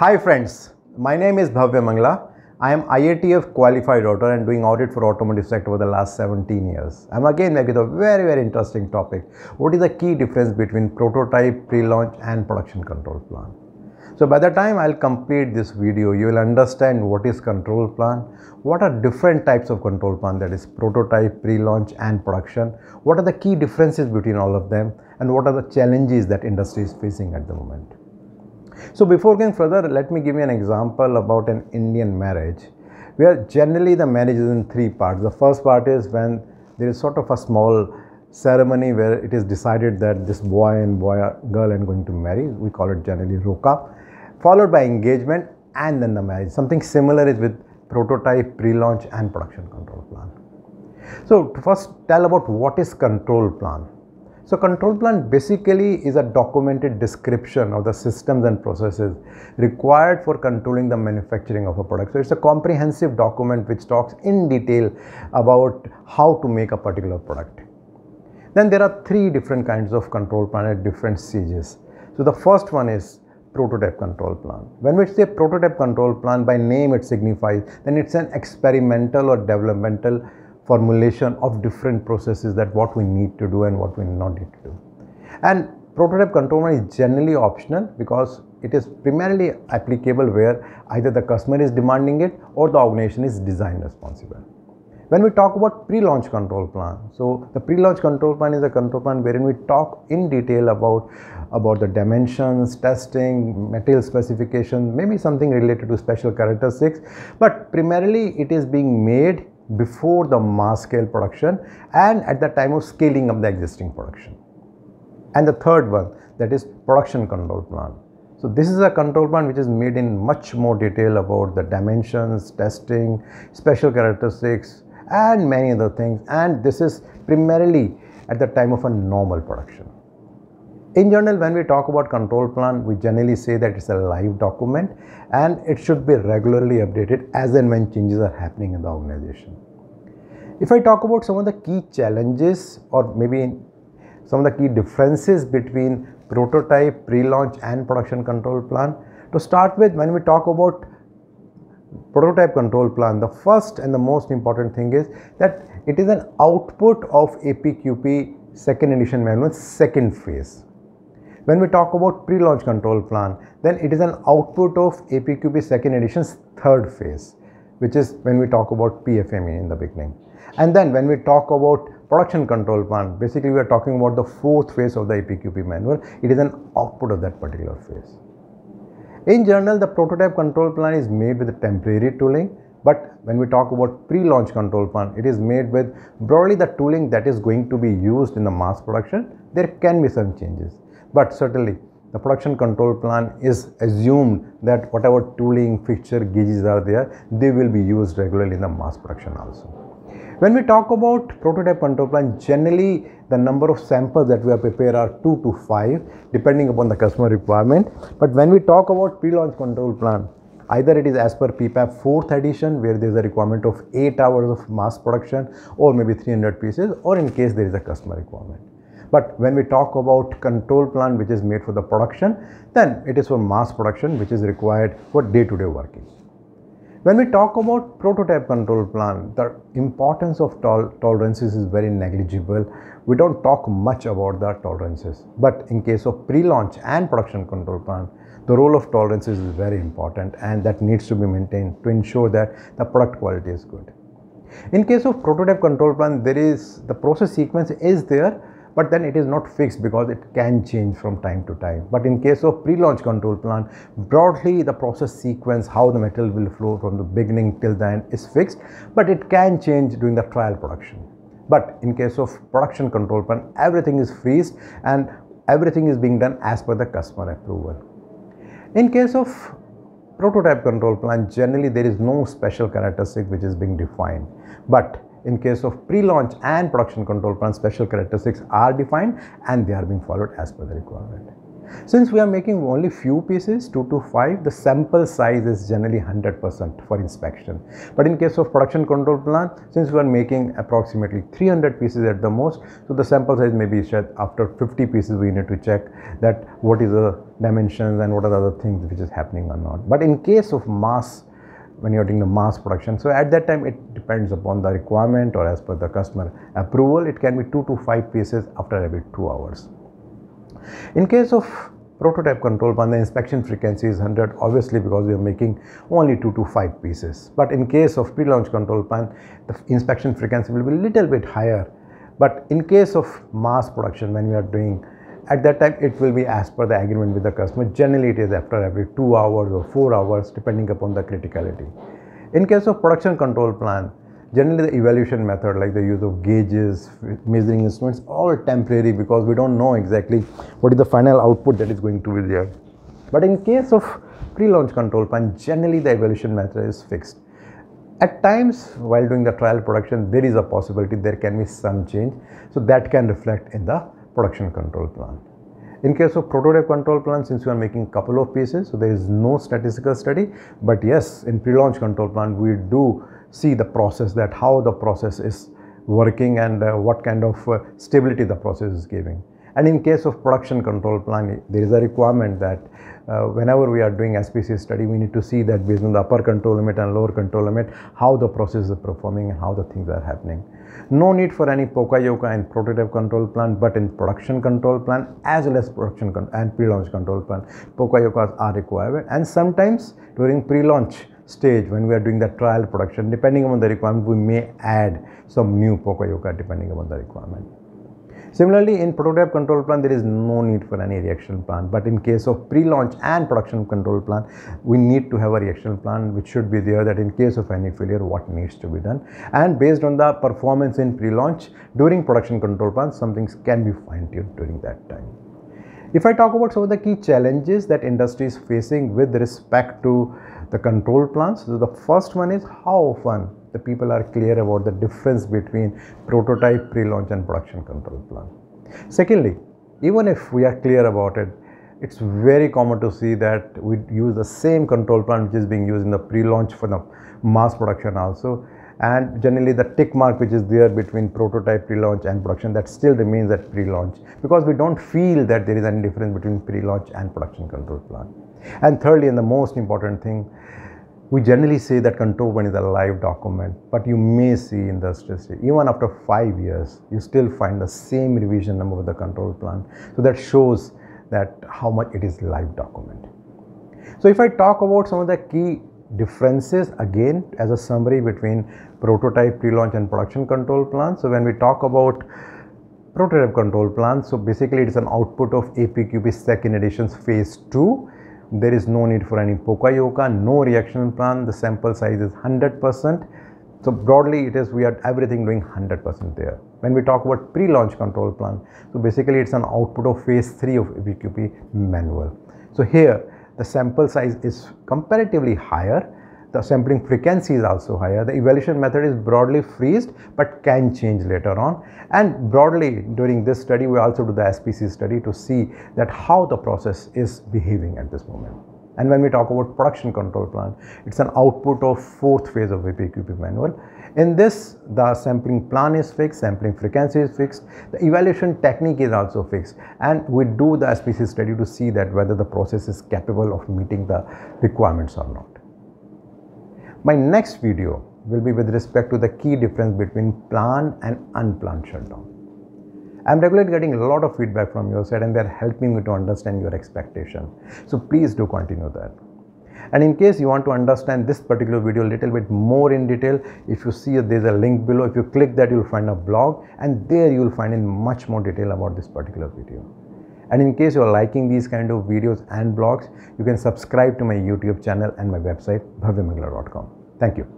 Hi friends, my name is Bhavya Mangla. I am IATF qualified auditor and doing audit for automotive sector for the last 17 years. I'm again back with a very very interesting topic. What is the key difference between prototype, pre-launch and production control plan? So by the time I'll complete this video, you will understand what is control plan, what are different types of control plan that is prototype, pre-launch and production, what are the key differences between all of them and what are the challenges that industry is facing at the moment. So before going further, let me give you an example about an Indian marriage where generally the marriage is in three parts. The first part is when there is sort of a small ceremony where it is decided that this boy and boy girl are going to marry. We call it generally roka, followed by engagement and then the marriage. Something similar is with prototype, pre-launch and production control plan. So to first tell about what is control plan. So control plan basically is a documented description of the systems and processes required for controlling the manufacturing of a product. So it's a comprehensive document which talks in detail about how to make a particular product. Then there are three different kinds of control plan at different stages. So the first one is prototype control plan. When we say prototype control plan by name it signifies then it's an experimental or developmental formulation of different processes that what we need to do and what we not need to do. And prototype control is generally optional because it is primarily applicable where either the customer is demanding it or the organization is design responsible. When we talk about pre-launch control plan, so the pre-launch control plan is a control plan wherein we talk in detail about about the dimensions, testing, material specification, maybe something related to special characteristics, but primarily it is being made before the mass scale production and at the time of scaling up the existing production. And the third one that is production control plan. So this is a control plan which is made in much more detail about the dimensions, testing, special characteristics and many other things and this is primarily at the time of a normal production. In general, when we talk about control plan, we generally say that it's a live document and it should be regularly updated as and when changes are happening in the organization. If I talk about some of the key challenges or maybe some of the key differences between prototype, pre-launch and production control plan, to start with, when we talk about prototype control plan, the first and the most important thing is that it is an output of APQP second edition manual second phase. When we talk about pre-launch control plan, then it is an output of APQP second edition's third phase, which is when we talk about PFME in the beginning. And then when we talk about production control plan, basically we are talking about the fourth phase of the APQP manual. It is an output of that particular phase. In general, the prototype control plan is made with temporary tooling, but when we talk about pre-launch control plan, it is made with broadly the tooling that is going to be used in the mass production. There can be some changes but certainly the production control plan is assumed that whatever tooling, fixture, gauges are there, they will be used regularly in the mass production also. When we talk about prototype control plan, generally the number of samples that we have prepared are 2 to 5 depending upon the customer requirement. But when we talk about pre-launch control plan, either it is as per PPAP 4th edition where there is a requirement of 8 hours of mass production or maybe 300 pieces or in case there is a customer requirement. But when we talk about control plan which is made for the production, then it is for mass production which is required for day-to-day -day working. When we talk about prototype control plan, the importance of tol tolerances is very negligible. We don't talk much about the tolerances. But in case of pre-launch and production control plan, the role of tolerances is very important and that needs to be maintained to ensure that the product quality is good. In case of prototype control plan, there is the process sequence is there, but then it is not fixed because it can change from time to time. But in case of pre-launch control plan, broadly the process sequence, how the metal will flow from the beginning till the end is fixed, but it can change during the trial production. But in case of production control plan, everything is freezed and everything is being done as per the customer approval. In case of prototype control plan, generally there is no special characteristic which is being defined. But in case of pre-launch and production control plan, special characteristics are defined and they are being followed as per the requirement. Since we are making only few pieces, 2 to 5, the sample size is generally 100% for inspection. But in case of production control plan since we are making approximately 300 pieces at the most, so the sample size may be set after 50 pieces we need to check that what is the dimensions and what are the other things which is happening or not. But in case of mass when you're doing the mass production. So at that time, it depends upon the requirement or as per the customer approval, it can be two to five pieces after every two hours. In case of prototype control plan, the inspection frequency is 100 obviously because we are making only 2 to 5 pieces. But in case of pre-launch control plan, the inspection frequency will be a little bit higher. But in case of mass production, when we are doing at that time it will be as per the agreement with the customer. Generally it is after every 2 hours or 4 hours depending upon the criticality. In case of production control plan generally the evaluation method like the use of gauges measuring instruments all temporary because we don't know exactly what is the final output that is going to be there. But in case of pre-launch control plan generally the evaluation method is fixed. At times while doing the trial production there is a possibility there can be some change. So that can reflect in the production control plan in case of prototype control plan, since we are making couple of pieces, so there is no statistical study. But yes, in pre-launch control plan, we do see the process that how the process is working and uh, what kind of uh, stability the process is giving. And in case of production control plan, there is a requirement that uh, whenever we are doing SPC study, we need to see that based on the upper control limit and lower control limit, how the process is performing and how the things are happening. No need for any Poka-Yoke in prototype control plan, but in production control plan as well as production and pre-launch control plan, Poka-Yokes are required. And sometimes during pre-launch stage when we are doing the trial production, depending on the requirement, we may add some new Poka-Yoke depending upon the requirement. Similarly, in prototype control plan, there is no need for any reaction plan. But in case of pre-launch and production control plan, we need to have a reaction plan which should be there that in case of any failure, what needs to be done. And based on the performance in pre-launch, during production control plan, some things can be fine-tuned during that time. If I talk about some of the key challenges that industry is facing with respect to the control plans, so the first one is how often the people are clear about the difference between prototype, pre-launch and production control plan. Secondly, even if we are clear about it, it's very common to see that we use the same control plan which is being used in the pre-launch for the mass production also and generally the tick mark which is there between prototype pre-launch and production that still remains at pre-launch because we don't feel that there is any difference between pre-launch and production control plan and thirdly and the most important thing we generally say that control plan is a live document, but you may see in the statistic, even after five years, you still find the same revision number of the control plan. So that shows that how much it is live document. So if I talk about some of the key differences again as a summary between prototype, pre-launch and production control plan. So when we talk about prototype control plan, so basically it is an output of APQP second edition's phase 2 there is no need for any Poka-Yoke, no reaction plan, the sample size is 100%. So broadly it is we are everything doing 100% there. When we talk about pre-launch control plan, so basically it's an output of phase 3 of APQP manual. So here the sample size is comparatively higher the sampling frequency is also higher. The evaluation method is broadly freezed but can change later on. And broadly during this study, we also do the SPC study to see that how the process is behaving at this moment. And when we talk about production control plan, it's an output of fourth phase of APQP manual. In this, the sampling plan is fixed, sampling frequency is fixed, the evaluation technique is also fixed. And we do the SPC study to see that whether the process is capable of meeting the requirements or not. My next video will be with respect to the key difference between planned and unplanned shutdown. I'm regularly getting a lot of feedback from your side and they're helping me to understand your expectation. So please do continue that. And in case you want to understand this particular video a little bit more in detail, if you see there's a link below, if you click that you'll find a blog and there you'll find in much more detail about this particular video. And in case you're liking these kind of videos and blogs, you can subscribe to my YouTube channel and my website bhavyamangla.com. Thank you.